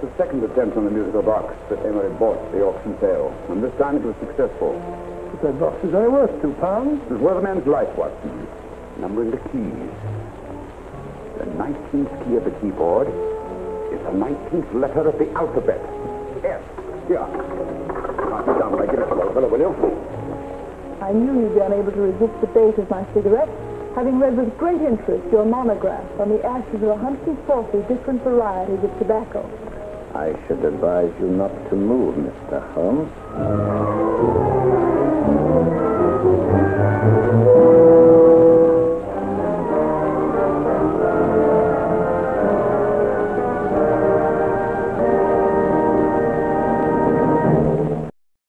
cents on the musical box that Emery bought at the auction sale. And this time it was successful. But that box is only worth two pounds. It was worth a man's life, Watson. Numbering the keys. The 19th key of the keyboard is the 19th letter of the alphabet. F. Here. Now, sit down when I give it to you, fellow, will you? I knew you'd be unable to resist the bait of my cigarette, having read with great interest your monograph on the ashes of 140 different varieties of tobacco. I should advise you not to move, Mr. Holmes.